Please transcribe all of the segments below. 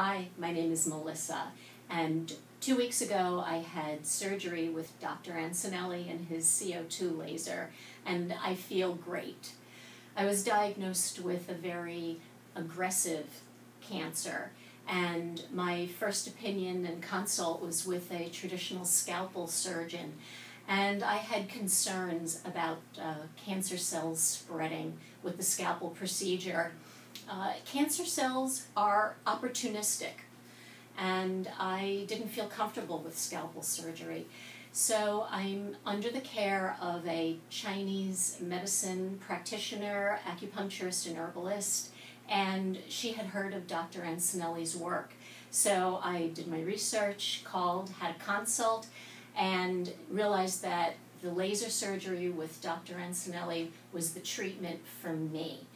Hi, my name is Melissa, and two weeks ago I had surgery with Dr. Ansanelli and his CO2 laser, and I feel great. I was diagnosed with a very aggressive cancer, and my first opinion and consult was with a traditional scalpel surgeon. And I had concerns about uh, cancer cells spreading with the scalpel procedure. Uh, cancer cells are opportunistic, and I didn't feel comfortable with scalpel surgery. So I'm under the care of a Chinese medicine practitioner, acupuncturist, and herbalist, and she had heard of Dr. Ansanelli's work. So I did my research, called, had a consult, and realized that the laser surgery with Dr. Ancinelli was the treatment for me.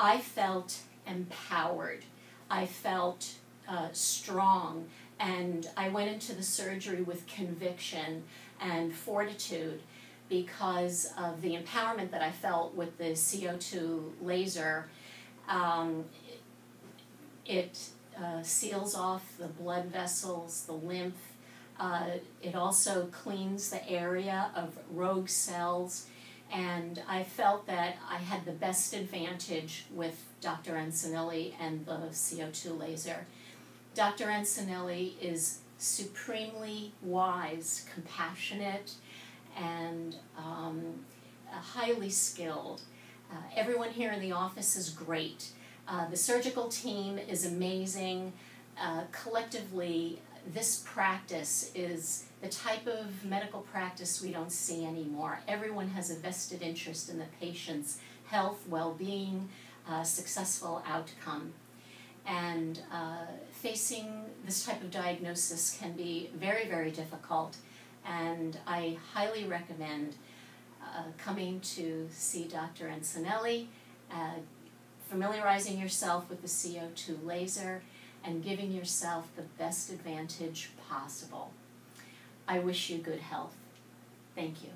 I felt empowered. I felt uh, strong. And I went into the surgery with conviction and fortitude because of the empowerment that I felt with the CO2 laser. Um, it uh, seals off the blood vessels, the lymph. Uh, it also cleans the area of rogue cells and I felt that I had the best advantage with Dr. Ansanelli and the CO2 laser. Dr. Ansanelli is supremely wise, compassionate, and um, highly skilled. Uh, everyone here in the office is great. Uh, the surgical team is amazing. Uh, collectively, this practice is the type of medical practice we don't see anymore. Everyone has a vested interest in the patient's health, well being, uh, successful outcome. And uh, facing this type of diagnosis can be very, very difficult. And I highly recommend uh, coming to see Dr. Ansanelli, uh, familiarizing yourself with the CO2 laser, and giving yourself the best advantage possible. I wish you good health. Thank you.